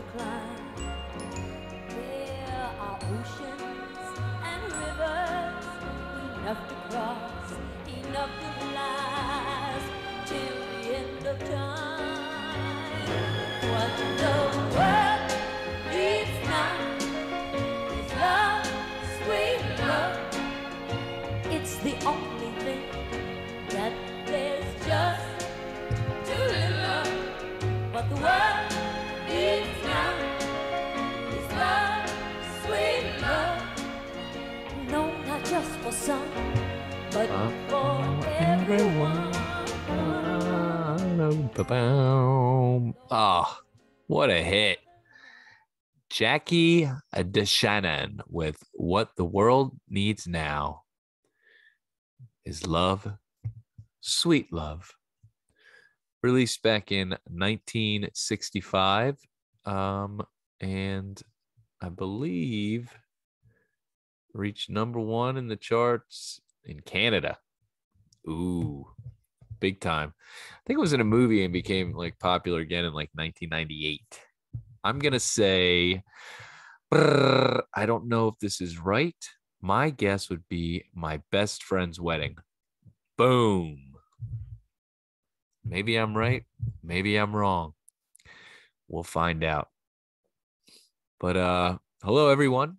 to climb. There are oceans and rivers enough to cross, enough to last till the end of time. What Jackie DeShannon with What the World Needs Now is Love, Sweet Love. Released back in 1965. Um, and I believe reached number one in the charts in Canada. Ooh, big time. I think it was in a movie and became like popular again in like 1998. I'm going to say, brrr, I don't know if this is right. My guess would be my best friend's wedding. Boom. Maybe I'm right. Maybe I'm wrong. We'll find out. But uh hello everyone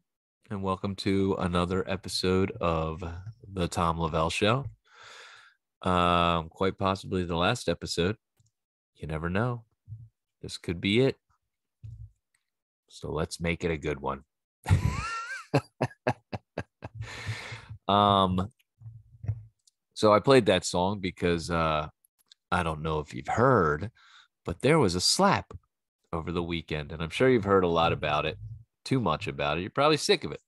and welcome to another episode of the Tom Lavelle show. Um quite possibly the last episode. You never know. This could be it. So let's make it a good one. um so I played that song because uh I don't know if you've heard, but there was a slap over the weekend and I'm sure you've heard a lot about it, too much about it. You're probably sick of it.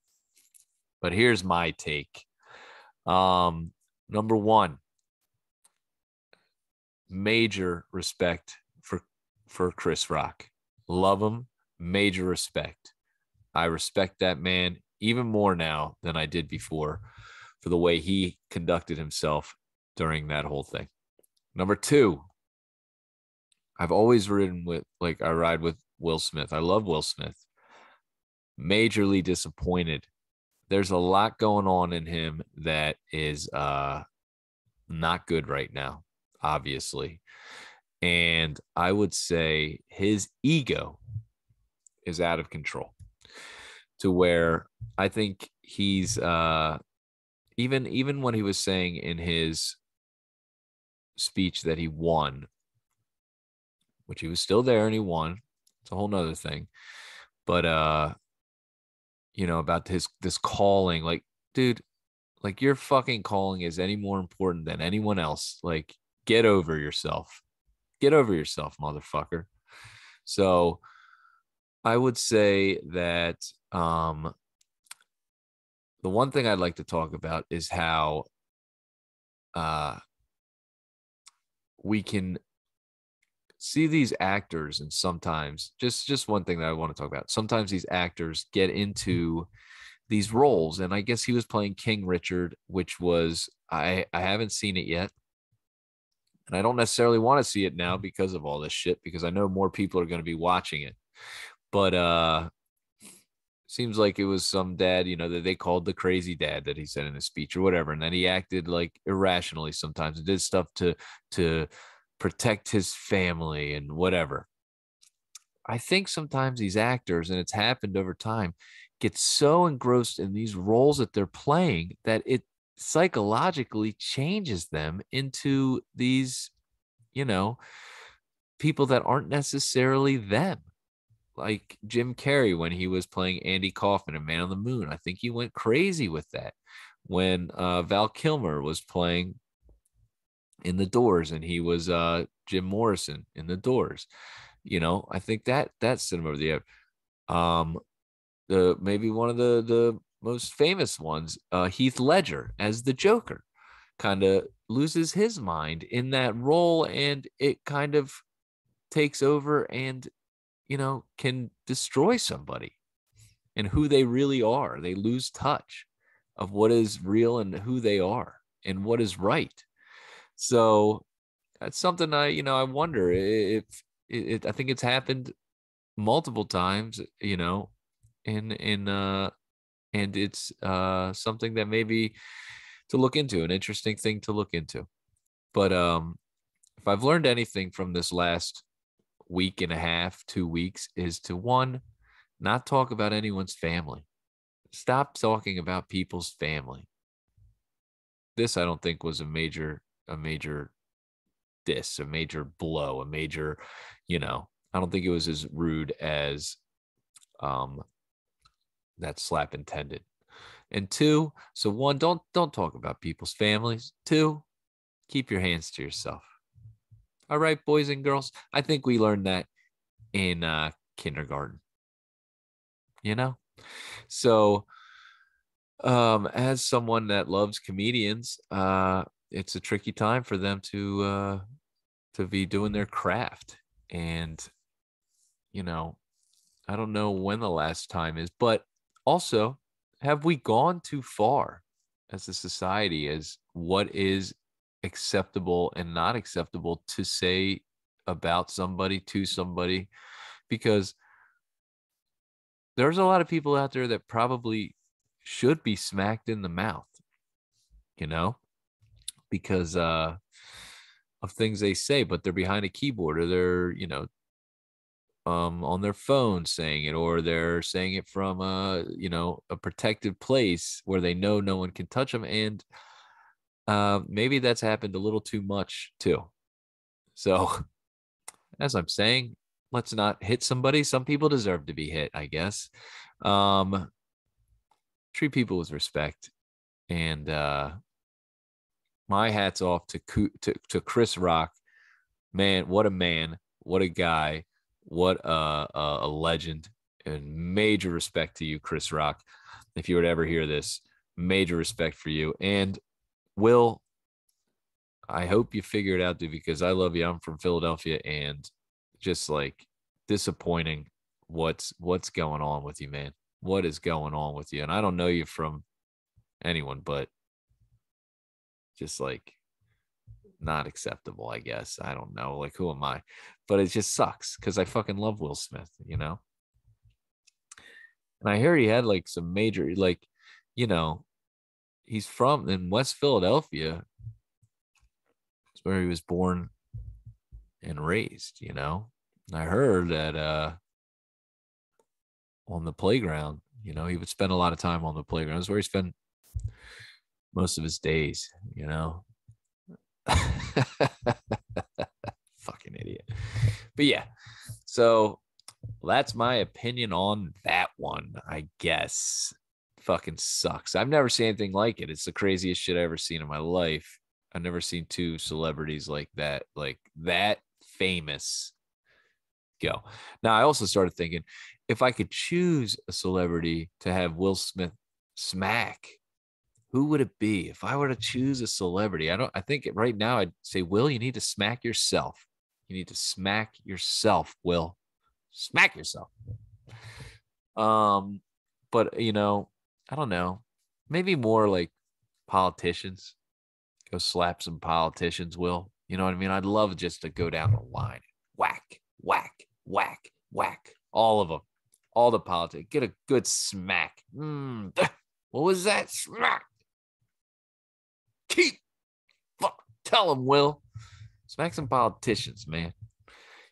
But here's my take. Um number 1 major respect for for Chris Rock. Love him, major respect. I respect that man even more now than I did before for the way he conducted himself during that whole thing. Number 2, I've always ridden with like I ride with Will Smith. I love Will Smith. Majorly disappointed. There's a lot going on in him that is uh not good right now, obviously. And I would say his ego is out of control to where I think he's uh even even when he was saying in his speech that he won, which he was still there and he won. It's a whole nother thing. But uh, you know, about his this calling, like, dude, like your fucking calling is any more important than anyone else. Like, get over yourself. Get over yourself, motherfucker. So I would say that um the one thing I'd like to talk about is how uh we can see these actors and sometimes just just one thing that I want to talk about. Sometimes these actors get into these roles and I guess he was playing King Richard which was I I haven't seen it yet. And I don't necessarily want to see it now because of all this shit because I know more people are going to be watching it. But uh seems like it was some dad, you know, that they called the crazy dad that he said in his speech or whatever. And then he acted like irrationally sometimes and did stuff to to protect his family and whatever. I think sometimes these actors, and it's happened over time, get so engrossed in these roles that they're playing that it psychologically changes them into these, you know, people that aren't necessarily them. Like Jim Carrey when he was playing Andy Kaufman in Man on the Moon. I think he went crazy with that. When uh, Val Kilmer was playing in the doors and he was uh, Jim Morrison in the doors. You know, I think that that's cinema of the. Um, the maybe one of the the most famous ones, uh, Heath Ledger as the Joker, kind of loses his mind in that role, and it kind of takes over and you know can destroy somebody and who they really are. They lose touch of what is real and who they are and what is right. So that's something I, you know, I wonder if it, I think it's happened multiple times, you know, in in uh and it's uh something that maybe to look into, an interesting thing to look into. But um if I've learned anything from this last week and a half, two weeks, is to one, not talk about anyone's family. Stop talking about people's family. This I don't think was a major a major diss, a major blow, a major, you know, I don't think it was as rude as um that slap intended. And two, so one, don't don't talk about people's families. Two, keep your hands to yourself. All right, boys and girls. I think we learned that in uh kindergarten. You know? So um as someone that loves comedians, uh it's a tricky time for them to uh to be doing their craft and you know i don't know when the last time is but also have we gone too far as a society as what is acceptable and not acceptable to say about somebody to somebody because there's a lot of people out there that probably should be smacked in the mouth you know because uh, of things they say, but they're behind a keyboard or they're, you know, um, on their phone saying it, or they're saying it from a, you know, a protected place where they know no one can touch them. And uh, maybe that's happened a little too much too. So, as I'm saying, let's not hit somebody. Some people deserve to be hit, I guess. Um, treat people with respect and uh, my hats off to to, to Chris Rock. Man, what a man! What a guy! What a, a, a legend! And major respect to you, Chris Rock. If you would ever hear this, major respect for you. And Will, I hope you figure it out, dude, because I love you. I'm from Philadelphia, and just like disappointing what's what's going on with you, man. What is going on with you? And I don't know you from anyone, but just like not acceptable, I guess. I don't know. Like, who am I? But it just sucks because I fucking love Will Smith, you know? And I hear he had like some major, like, you know, he's from in West Philadelphia. It's where he was born and raised, you know? And I heard that uh on the playground, you know, he would spend a lot of time on the playground. That's where he spent most of his days, you know. Fucking idiot. But yeah. So that's my opinion on that one, I guess. Fucking sucks. I've never seen anything like it. It's the craziest shit I've ever seen in my life. I've never seen two celebrities like that, like that famous go. Now, I also started thinking if I could choose a celebrity to have Will Smith smack who would it be if I were to choose a celebrity? I don't. I think right now I'd say, Will, you need to smack yourself. You need to smack yourself, Will. Smack yourself. Um, but you know, I don't know. Maybe more like politicians. Go slap some politicians, Will. You know what I mean? I'd love just to go down the line, whack, whack, whack, whack, all of them, all the politics. Get a good smack. Mm, what was that smack? keep. Fuck, tell them, Will. Smack some politicians, man.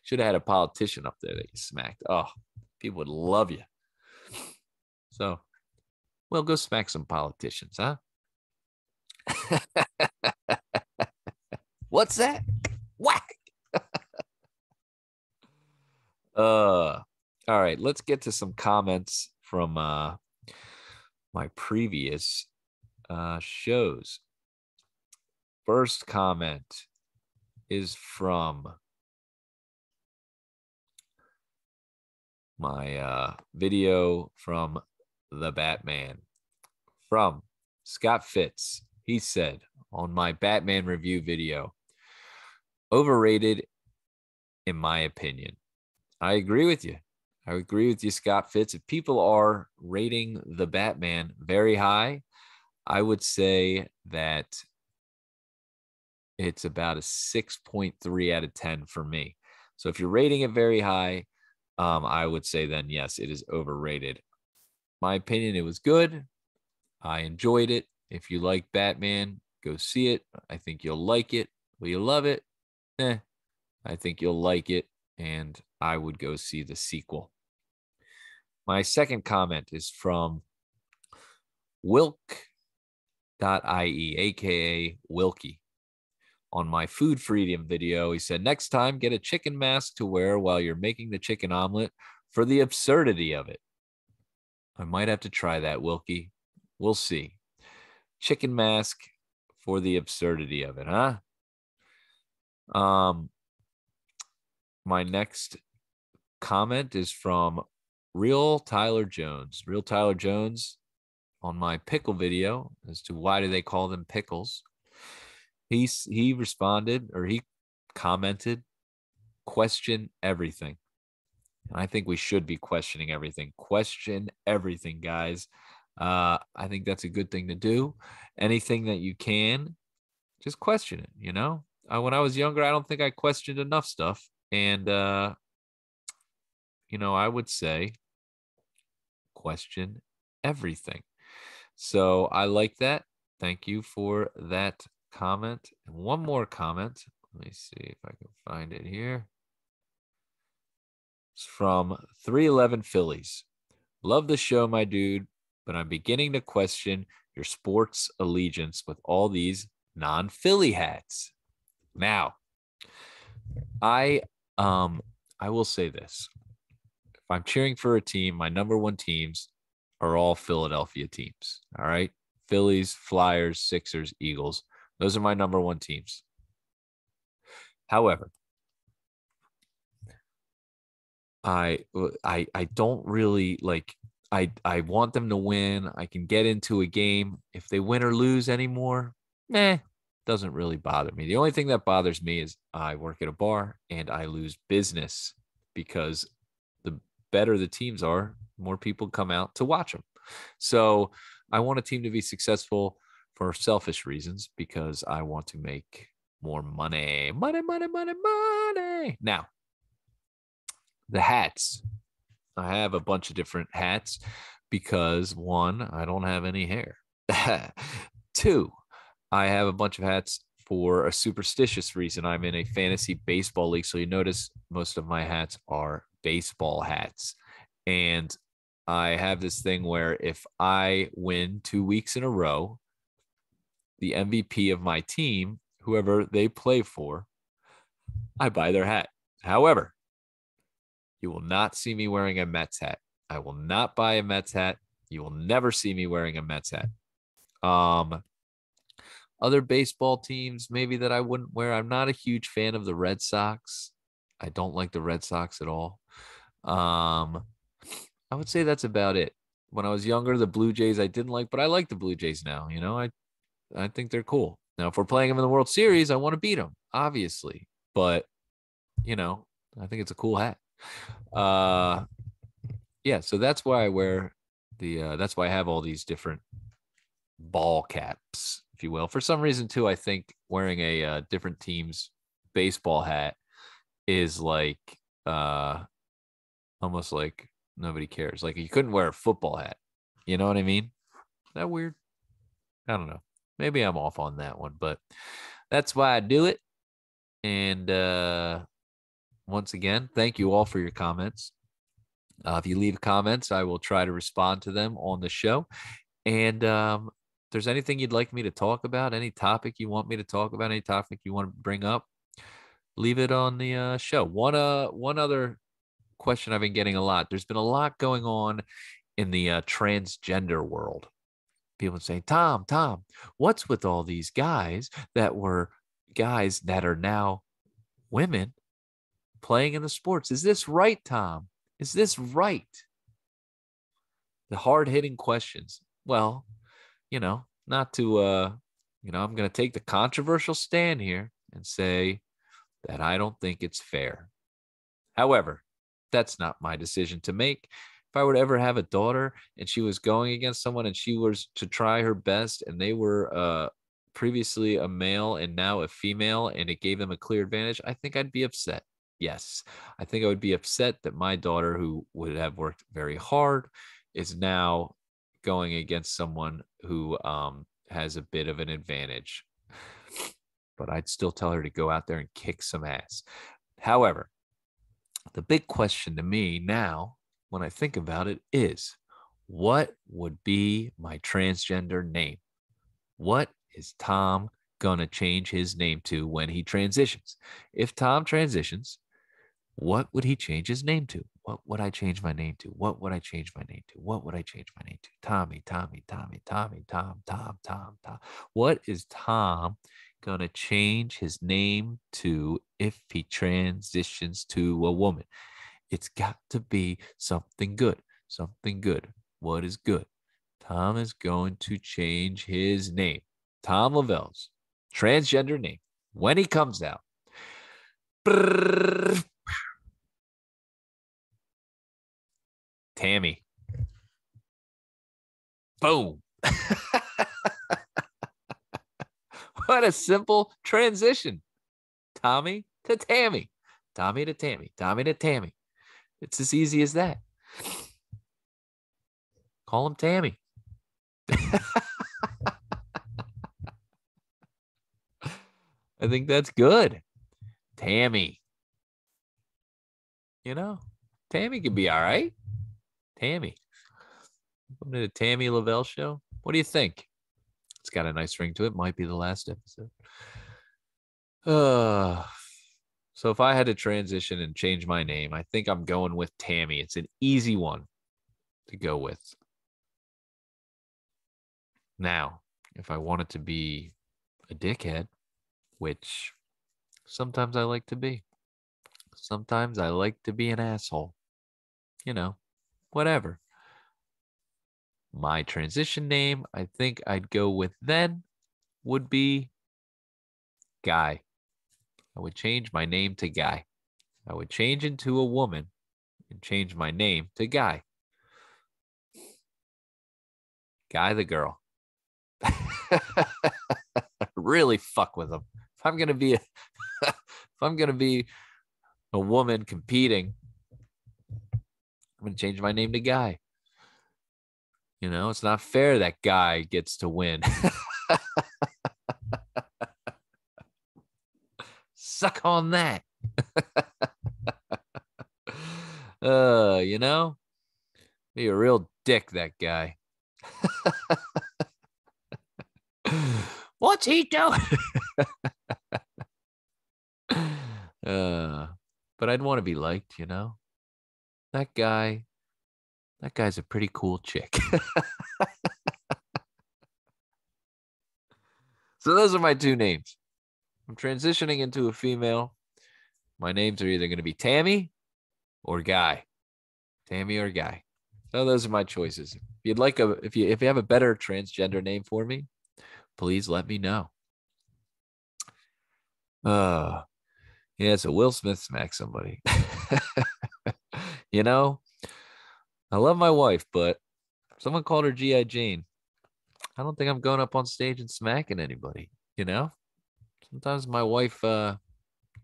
Should have had a politician up there that you smacked. Oh, people would love you. So, well, go smack some politicians, huh? What's that? Whack. Uh, all right, let's get to some comments from uh my previous uh shows. First comment is from my uh video from the Batman from Scott Fitz. He said on my Batman review video, overrated in my opinion. I agree with you. I agree with you, Scott Fitz. If people are rating the Batman very high, I would say that it's about a 6.3 out of 10 for me. So if you're rating it very high, um, I would say then yes, it is overrated. My opinion, it was good. I enjoyed it. If you like Batman, go see it. I think you'll like it. Will you love it? Eh, I think you'll like it. And I would go see the sequel. My second comment is from Wilk.ie, aka Wilkie. On my food freedom video, he said, Next time, get a chicken mask to wear while you're making the chicken omelet for the absurdity of it. I might have to try that, Wilkie. We'll see. Chicken mask for the absurdity of it, huh? Um, my next comment is from Real Tyler Jones. Real Tyler Jones on my pickle video as to why do they call them pickles. He he responded or he commented, question everything. I think we should be questioning everything. Question everything, guys. Uh, I think that's a good thing to do. Anything that you can, just question it. You know, uh, when I was younger, I don't think I questioned enough stuff, and uh, you know, I would say question everything. So I like that. Thank you for that comment. And one more comment. Let me see if I can find it here. From 311 Phillies. Love the show, my dude, but I'm beginning to question your sports allegiance with all these non Philly hats. Now, I um I will say this. If I'm cheering for a team, my number one teams are all Philadelphia teams. All right. Phillies, Flyers, Sixers, Eagles. Those are my number one teams. However, I uh, I I don't really like I I want them to win. I can get into a game if they win or lose anymore. Meh, doesn't really bother me. The only thing that bothers me is I work at a bar and I lose business because the better the teams are, more people come out to watch them. So I want a team to be successful for selfish reasons because I want to make more money, money, money, money, money. Now, the hats. I have a bunch of different hats because one, I don't have any hair. Two, I have a bunch of hats for a superstitious reason. I'm in a fantasy baseball league. So you notice most of my hats are baseball hats. And I have this thing where if I win two weeks in a row, the MVP of my team, whoever they play for, I buy their hat. However, you will not see me wearing a Mets hat. I will not buy a Mets hat. You will never see me wearing a Mets hat. Um, other baseball teams, maybe that I wouldn't wear. I'm not a huge fan of the Red Sox. I don't like the Red Sox at all. Um, I would say that's about it. When I was younger, the Blue Jays I didn't like, but I like the Blue Jays now. You know, I I think they're cool. Now, if we're playing them in the World Series, I want to beat them, obviously. But you know, I think it's a cool hat. Uh, yeah. So that's why I wear the. Uh, that's why I have all these different ball caps, if you will. For some reason, too, I think wearing a uh, different team's baseball hat is like uh almost like nobody cares. Like you couldn't wear a football hat. You know what I mean? Is that weird? I don't know. Maybe I'm off on that one, but that's why I do it. And uh once again, thank you all for your comments. Uh, if you leave comments, I will try to respond to them on the show. And um, if there's anything you'd like me to talk about, any topic you want me to talk about, any topic you want to bring up, leave it on the uh, show. One uh, one other question I've been getting a lot. There's been a lot going on in the uh, transgender world. People saying, Tom, Tom, what's with all these guys that were guys that are now women playing in the sports? Is this right, Tom? Is this right? The hard hitting questions. Well, you know, not to, uh, you know, I'm going to take the controversial stand here and say that I don't think it's fair. However, that's not my decision to make. If I were to ever have a daughter and she was going against someone and she was to try her best and they were uh, previously a male and now a female and it gave them a clear advantage, I think I'd be upset. Yes, I think I would be upset that my daughter, who would have worked very hard, is now going against someone who um, has a bit of an advantage. But I'd still tell her to go out there and kick some ass. However, the big question to me now, when I think about it, is what would be my transgender name? What is Tom going to change his name to when he transitions? If Tom transitions, what would he change his name to? What would I change my name to? What would I change my name to? What would I change my name to? Tommy, Tommy, Tommy, Tommy, Tom, Tom, Tom, Tom. What is Tom going to change his name to if he transitions to a woman? It's got to be something good. Something good. What is good? Tom is going to change his name. Tom Lavelle's transgender name when he comes out. Tammy. Boom. what a simple transition. Tommy to Tammy. Tommy to Tammy. Tommy to Tammy. It's as easy as that. Call him Tammy. I think that's good. Tammy. You know, Tammy could be all right. Tammy. Welcome to the Tammy Lavelle show. What do you think? It's got a nice ring to it. Might be the last episode. Uh, so if I had to transition and change my name, I think I'm going with Tammy. It's an easy one to go with. Now, if I wanted to be a dickhead, which sometimes I like to be, sometimes I like to be an asshole. You know, whatever. My transition name, I think I'd go with then would be Guy. I would change my name to Guy. I would change into a woman and change my name to Guy. Guy the girl. really fuck with them. If I'm gonna be a, if I'm gonna be a woman competing I'm to change my name to Guy. You know, it's not fair that Guy gets to win. Suck on that. uh, you know, be a real dick, that guy. What's he doing? uh, but I'd want to be liked, you know that guy, that guy's a pretty cool chick. so those are my two names. I'm transitioning into a female. My names are either going to be Tammy or Guy. Tammy or Guy. So those are my choices. If you'd like a if you if you have a better transgender name for me, please let me know. Uh yeah, so Will Smith smacked somebody. You know, I love my wife, but someone called her G.I. Jane. I don't think I'm going up on stage and smacking anybody, you know? Sometimes my wife, uh,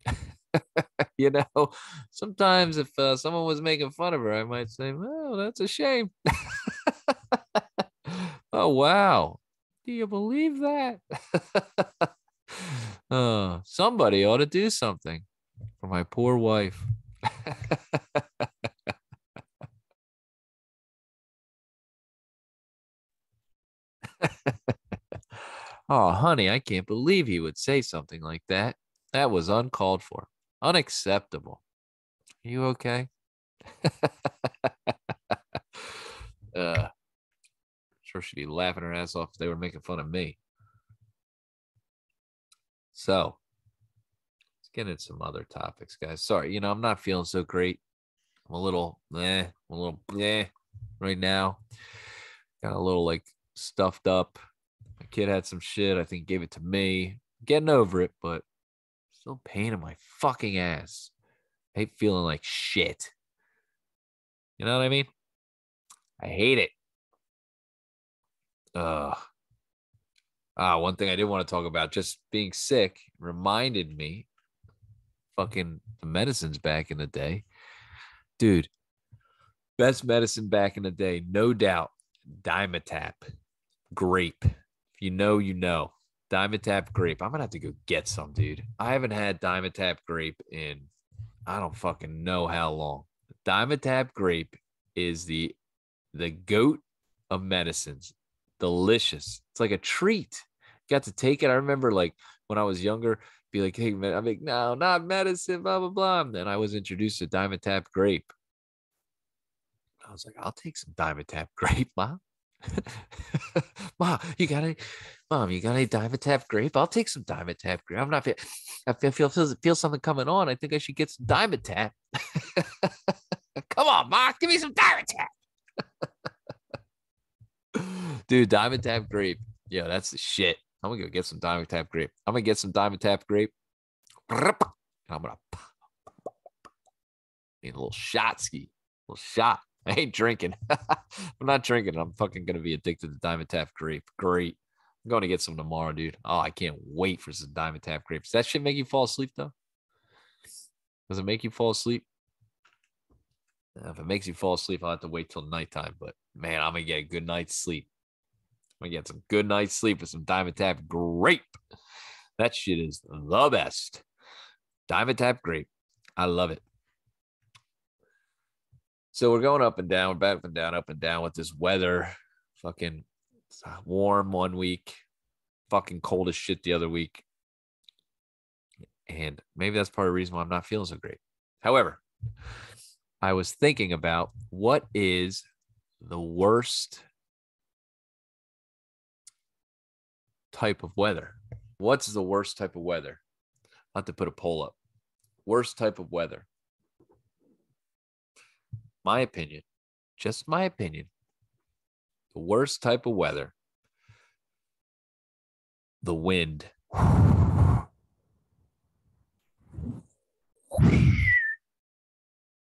you know, sometimes if uh, someone was making fun of her, I might say, oh, that's a shame. oh, wow. Do you believe that? uh, somebody ought to do something for my poor wife. Oh, honey, I can't believe he would say something like that. That was uncalled for, unacceptable. Are you okay? uh, sure she'd be laughing her ass off if they were making fun of me. So let's get into some other topics, guys. Sorry, you know, I'm not feeling so great. I'm a little eh, a little eh right now. Got a little like stuffed up. Kid had some shit. I think gave it to me. Getting over it, but still pain in my fucking ass. I hate feeling like shit. You know what I mean? I hate it. Uh ah, one thing I did want to talk about, just being sick reminded me fucking the medicines back in the day. Dude, best medicine back in the day, no doubt. Dimetapp grape. You know, you know. Dimetapp grape. I'm gonna have to go get some, dude. I haven't had Dimetapp grape in I don't fucking know how long. Dimetapp grape is the the goat of medicines. Delicious. It's like a treat. Got to take it. I remember like when I was younger, be like, hey man, I'm like, no, not medicine, blah blah blah. And then I was introduced to Dimetapp grape. I was like, I'll take some Dimetapp grape, mom. mom, you got any, mom, you got any Dimetapp grape? I'll take some Dimetapp grape. I'm not, Feel, I feel, feel, feel, something coming on. I think I should get some Dimetapp. Come on, Mark, give me some Dimetapp. Dude, Dimetapp grape. Yeah, that's the shit. I'm gonna go get some Dimetapp grape. I'm gonna get some Dimetapp grape. And I'm gonna need a little shot ski, a little shot. I ain't drinking. I'm not drinking. I'm fucking gonna be addicted to Dimetapp grape. Great. I'm going to get some tomorrow, dude. Oh, I can't wait for some Dimetapp grapes. Does that shit make you fall asleep though? Does it make you fall asleep? If it makes you fall asleep, I'll have to wait till nighttime. But man, I'm gonna get a good night's sleep. I'm gonna get some good night's sleep with some Dimetapp grape. That shit is the best. Dimetapp grape. I love it. So we're going up and down, back up and down, up and down with this weather. Fucking uh, warm one week, fucking cold as shit the other week. And maybe that's part of the reason why I'm not feeling so great. However, I was thinking about what is the worst type of weather? What's the worst type of weather? I'll have to put a poll up. Worst type of weather. My opinion, just my opinion, the worst type of weather, the wind.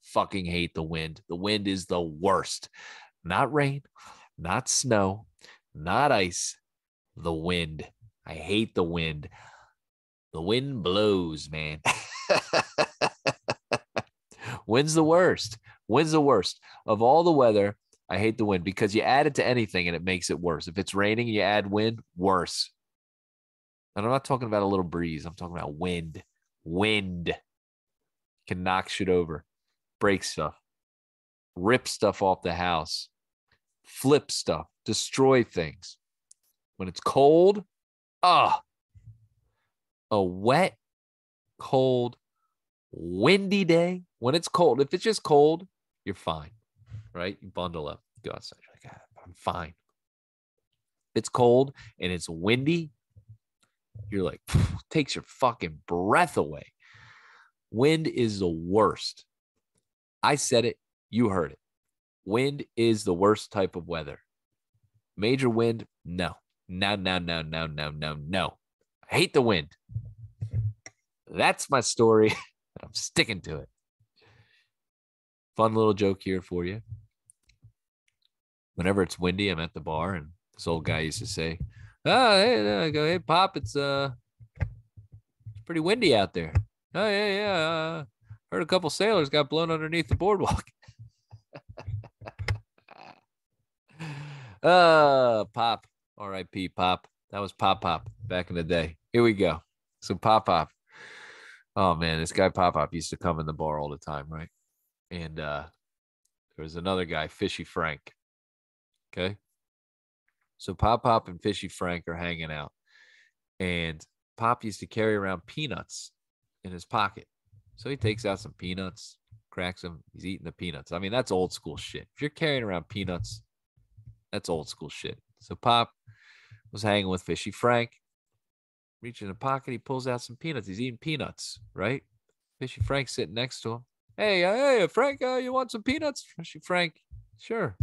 Fucking hate the wind. The wind is the worst. Not rain, not snow, not ice. The wind. I hate the wind. The wind blows, man. Wind's the worst. Wind's the worst. Of all the weather, I hate the wind because you add it to anything and it makes it worse. If it's raining, you add wind, worse. And I'm not talking about a little breeze. I'm talking about wind. Wind can knock shit over, break stuff, rip stuff off the house, flip stuff, destroy things. When it's cold, ah, a wet, cold, windy day. When it's cold, if it's just cold, you're fine, right? You bundle up, go outside. You're like, ah, I'm fine. If it's cold and it's windy, you're like, takes your fucking breath away. Wind is the worst. I said it, you heard it. Wind is the worst type of weather. Major wind, no. No, no, no, no, no, no, no. I hate the wind. That's my story. And I'm sticking to it. Fun little joke here for you. Whenever it's windy, I'm at the bar, and this old guy used to say, "Oh, hey, I go, hey, pop, it's uh, it's pretty windy out there." Oh yeah, yeah. Uh, heard a couple sailors got blown underneath the boardwalk. uh, pop. R.I.P. Pop. That was Pop Pop back in the day. Here we go. So Pop Pop. Oh man, this guy Pop Pop used to come in the bar all the time, right? And uh there was another guy, Fishy Frank. Okay. So Pop Pop and Fishy Frank are hanging out. And Pop used to carry around peanuts in his pocket. So he takes out some peanuts, cracks them. He's eating the peanuts. I mean, that's old school shit. If you're carrying around peanuts, that's old school shit. So Pop was hanging with Fishy Frank, reaching in the pocket. He pulls out some peanuts. He's eating peanuts, right? Fishy Frank sitting next to him. Hey, uh, hey, Frank, uh, you want some peanuts? Frank, sure.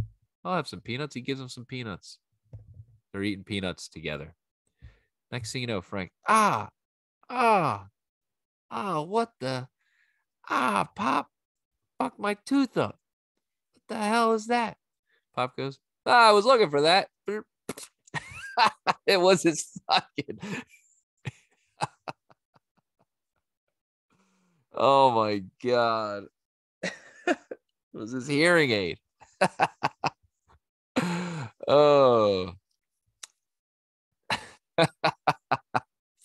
I'll have some peanuts. He gives him some peanuts. They're eating peanuts together. Next thing you know, Frank, ah, ah, ah, what the, ah, Pop, fuck my tooth up. What the hell is that? Pop goes, ah, I was looking for that. it was his fucking. Oh my god. it was his hearing aid. oh.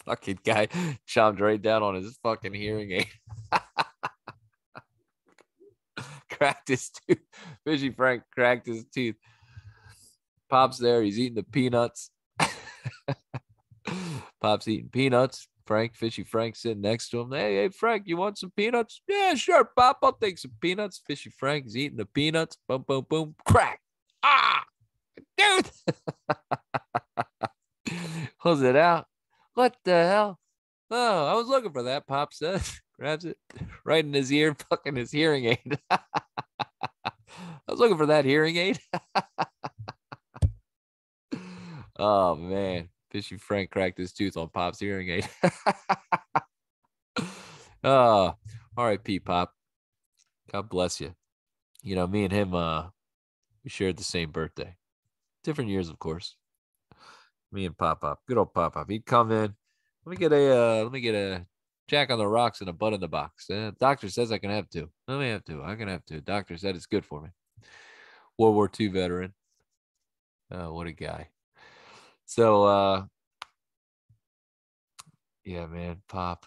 fucking guy chomped right down on his fucking hearing aid. cracked his tooth. Fishy Frank cracked his teeth. Pop's there. He's eating the peanuts. Pop's eating peanuts. Frank, Fishy Frank sitting next to him. Hey, hey, Frank, you want some peanuts? Yeah, sure, Pop. I'll take some peanuts. Fishy Frank's eating the peanuts. Boom, boom, boom. Crack. Ah, dude. Pulls it out. What the hell? Oh, I was looking for that, Pop says. Grabs it right in his ear, fucking his hearing aid. I was looking for that hearing aid. oh, man. Fishy Frank cracked his tooth on Pop's hearing aid. all right, Pete Pop. God bless you. You know, me and him, uh, we shared the same birthday. Different years, of course. Me and Pop Pop. Good old Pop Pop. He'd come in. Let me get a uh, let me get a Jack on the rocks and a butt in the box. Uh, doctor says I can have two. Let me have two. I can have two. Doctor said it's good for me. World War II veteran. Oh, what a guy. So uh yeah, man, Pop.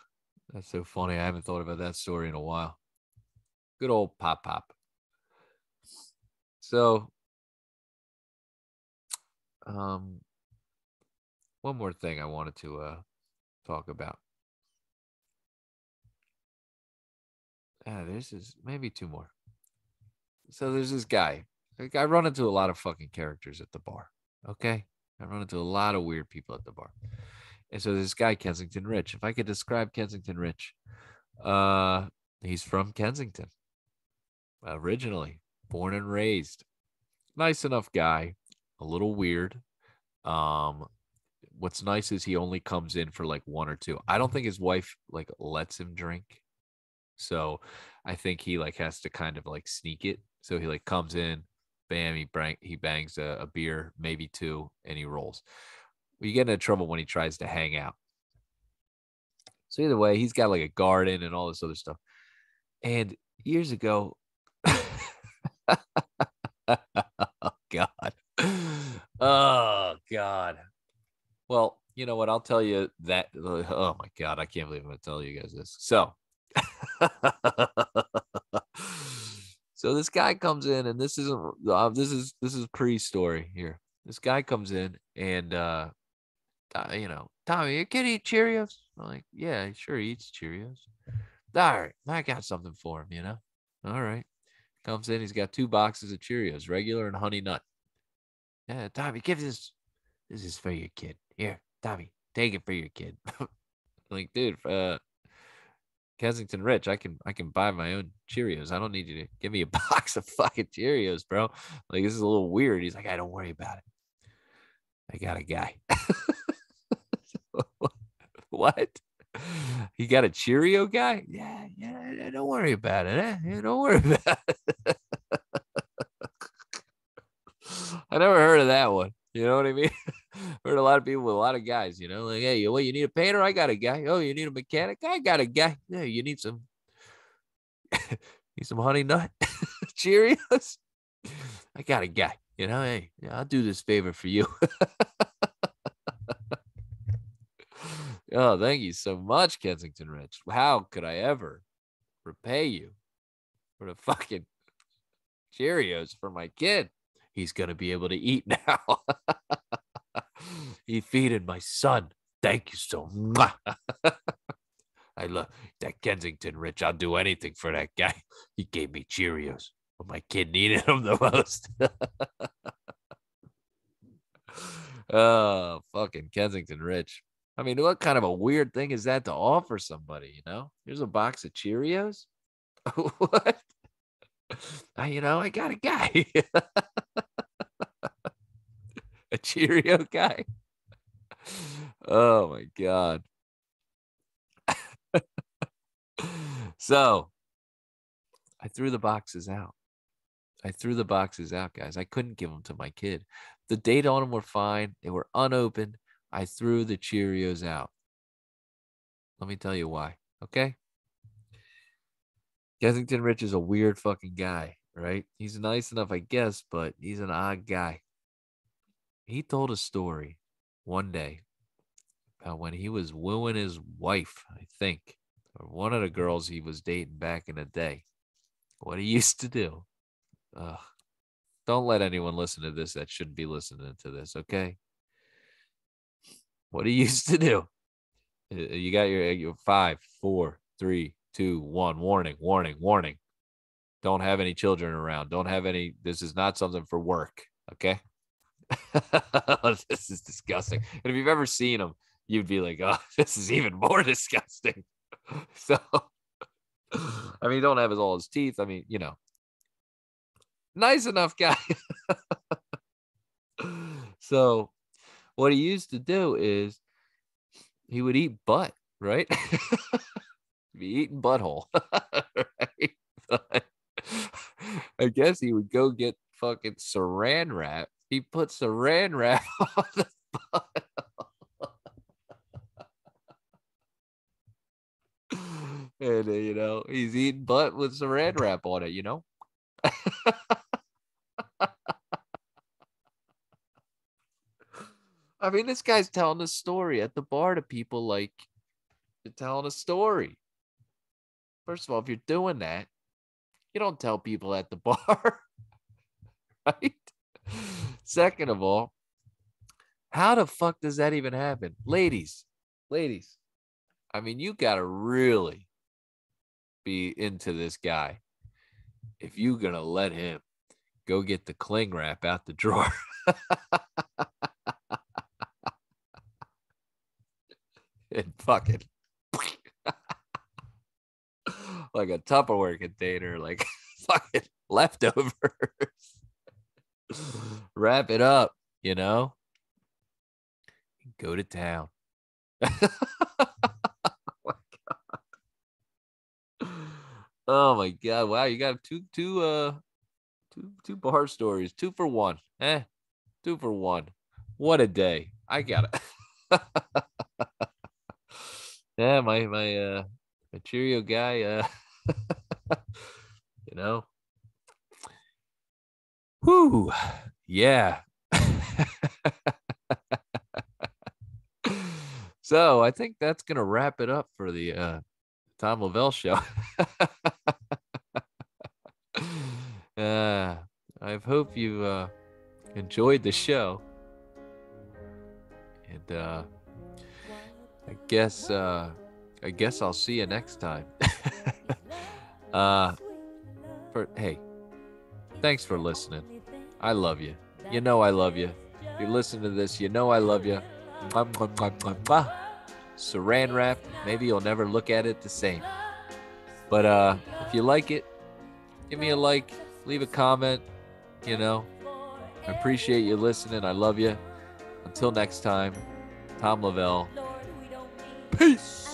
That's so funny. I haven't thought about that story in a while. Good old Pop Pop. So um one more thing I wanted to uh talk about. Yeah, this is maybe two more. So there's this guy. I run into a lot of fucking characters at the bar. Okay. I run into a lot of weird people at the bar. And so this guy, Kensington Rich. If I could describe Kensington Rich, uh, he's from Kensington. Originally, born and raised. Nice enough guy, a little weird. Um, what's nice is he only comes in for like one or two. I don't think his wife like lets him drink. So I think he like has to kind of like sneak it. So he like comes in, bam, he bang, he bangs a, a beer, maybe two, and he rolls. You get into trouble when he tries to hang out. So either way, he's got like a garden and all this other stuff. And years ago, oh God, oh God. Well, you know what? I'll tell you that. Oh my God, I can't believe I'm going to tell you guys this. So, so this guy comes in, and this isn't. Uh, this is this is pre-story here. This guy comes in, and uh, you know, Tommy, your kid eat Cheerios? I'm like, yeah, sure, he eats Cheerios. All right, I got something for him. You know, all right. Comes in, he's got two boxes of Cheerios, regular and honey nut. Yeah, Tommy, give this. This is for your kid. Here, Tommy, take it for your kid. like, dude, uh, Kensington Rich, I can I can buy my own Cheerios. I don't need you to give me a box of fucking Cheerios, bro. Like this is a little weird. He's like, I don't worry about it. I got a guy. what? You got a Cheerio guy? Yeah, yeah. Don't worry about it. Eh? Yeah, don't worry about it. I never heard of that one. You know what I mean? Heard a lot of people with a lot of guys, you know, like, hey, what you need a painter? I got a guy. Oh, you need a mechanic? I got a guy. Yeah, you need some need some honey nut Cheerios. I got a guy. You know, hey, I'll do this favor for you. oh, thank you so much, Kensington Rich. How could I ever repay you for the fucking Cheerios for my kid? he's to be able to eat now. He feeded my son. Thank you so much. I love that Kensington Rich. I'll do anything for that guy. He gave me Cheerios when my kid needed them the most. oh, fucking Kensington Rich. I mean, what kind of a weird thing is that to offer somebody? You know, here's a box of Cheerios. what? You know, I got a guy, a Cheerio guy. Oh my god. so I threw the boxes out. I threw the boxes out, guys. I couldn't give them to my kid. The date on them were fine. They were unopened. I threw the Cheerios out. Let me tell you why. Okay. Kensington Rich is a weird fucking guy, right? He's nice enough, I guess, but he's an odd guy. He told a story one day about when he was wooing his wife, I think, or one of the mm-hmm. girls he was dating back in the day. What he used to do. Ugh. Don't let anyone listen to this that shouldn't be listening to this, okay? What he used to do. Uh, uh you got your, uh, your five, four, three, two, one. Warning, warning, warning. Don't have any children around. Don't have any. This is not something for work. Okay. this is disgusting. And if you've ever seen him, you'd be like, oh, this is even more disgusting. so, I mean, don't have his all his teeth. I mean, you know, nice enough guy. so, what he used to do is he would eat butt, right? be eating butthole. right? I guess he would go get fucking saran wrap. He put saran wrap on the butt. And uh, you know he's eating butt with saran wrap on it. You know. I mean, this guy's telling a story at the bar to people like you're telling a story. First of all, if you're doing that, you don't tell people at the bar, right? Second of all, how the fuck does that even happen? Ladies, ladies, I mean, you got to really be into this guy if you're to let him go get the cling wrap out the drawer. and fucking like a Tupperware container, like fucking leftovers. Wrap it up, you know? Go to town. Oh my god. Wow, you got two two uh two two bar stories. Two for one. Eh. Two for one. What a day. I got it. yeah, my my uh my Cheerio guy uh you know. Whoo, yeah. so I think that's gonna wrap it up for the uh, Tom Lavelle show. Uh, I hope you uh, enjoyed the show, and uh, I guess uh, I guess I'll see you next time. Uh, for hey, thanks for listening. I love you. You know I love you. If you're listening to this, you know I love you. Saran wrap. Maybe you'll never look at it the same. But uh, if you like it, give me a like, leave a comment. You know, I appreciate you listening. I love you. Until next time, Tom Lavelle. Peace.